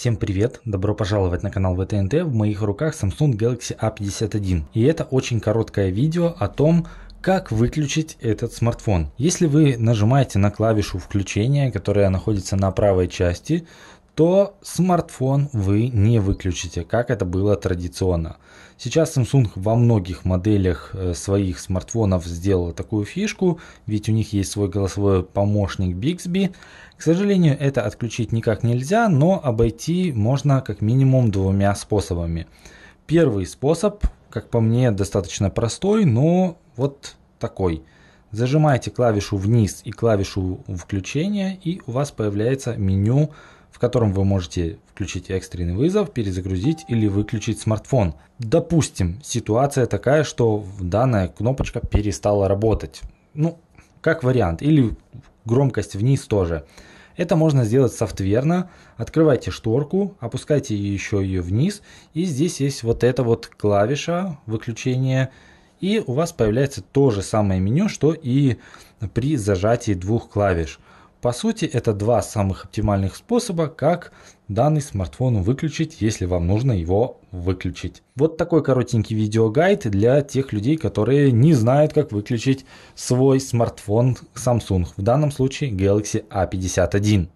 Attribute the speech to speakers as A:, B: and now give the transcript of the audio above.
A: Всем привет! Добро пожаловать на канал ВТНТ. В моих руках Samsung Galaxy A51. И это очень короткое видео о том, как выключить этот смартфон. Если вы нажимаете на клавишу включения, которая находится на правой части, то смартфон вы не выключите, как это было традиционно. Сейчас Samsung во многих моделях э, своих смартфонов сделала такую фишку, ведь у них есть свой голосовой помощник Bixby. К сожалению, это отключить никак нельзя, но обойти можно как минимум двумя способами. Первый способ, как по мне, достаточно простой, но вот такой. Зажимаете клавишу вниз и клавишу включения, и у вас появляется меню в котором вы можете включить экстренный вызов, перезагрузить или выключить смартфон. Допустим, ситуация такая, что данная кнопочка перестала работать. Ну, как вариант. Или громкость вниз тоже. Это можно сделать софтверно. Открывайте шторку, опускайте еще ее вниз. И здесь есть вот эта вот клавиша выключения. И у вас появляется то же самое меню, что и при зажатии двух клавиш. По сути, это два самых оптимальных способа, как данный смартфон выключить, если вам нужно его выключить. Вот такой коротенький видеогайд для тех людей, которые не знают, как выключить свой смартфон Samsung, в данном случае Galaxy A51.